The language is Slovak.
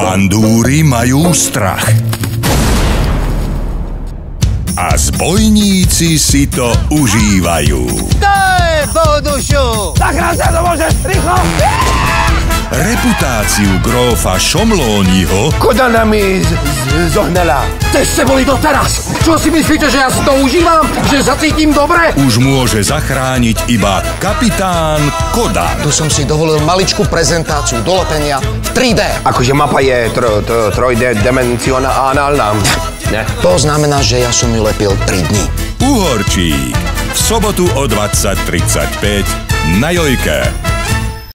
Bandúry majú strach. A zbojníci si to užívajú. Daj, Bodušu! Zachrán sa to môžeš, rýchlo! Reputáciu grófa Šomlóniho Kodana mi zohnala. Te ste boli doteraz! Čo si myslíte, že ja si to užívam? Že sa cítim dobre? už môže zachrániť iba kapitán Kodan. Tu som si dovolil maličkú prezentáciu dolepenia v 3D. Akože mapa je tro, tro, trojdimensionálna. Ne? To znamená, že ja som ju lepil 3 dní. Uhorčík. V sobotu o 20.35 na Jojke.